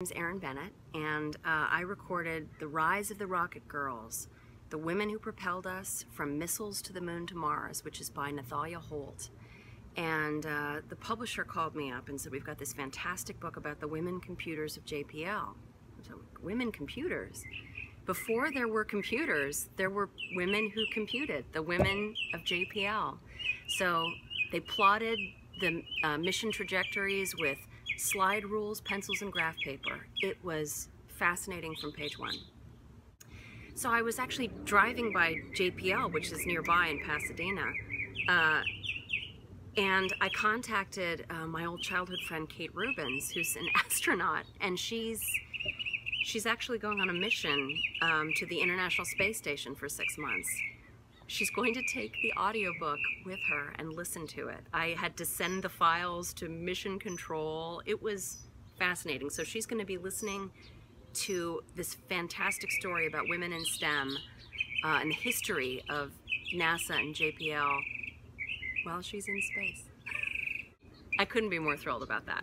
name's Erin Bennett, and uh, I recorded The Rise of the Rocket Girls, The Women Who Propelled Us from Missiles to the Moon to Mars, which is by Nathalia Holt. And uh, the publisher called me up and said, we've got this fantastic book about the women computers of JPL. So, women computers? Before there were computers, there were women who computed, the women of JPL. So they plotted the uh, mission trajectories with slide rules, pencils, and graph paper. It was fascinating from page one. So I was actually driving by JPL, which is nearby in Pasadena, uh, and I contacted uh, my old childhood friend Kate Rubins, who's an astronaut, and she's she's actually going on a mission um, to the International Space Station for six months. She's going to take the audiobook with her and listen to it. I had to send the files to mission control. It was fascinating. So she's going to be listening to this fantastic story about women in STEM uh, and the history of NASA and JPL while she's in space. I couldn't be more thrilled about that.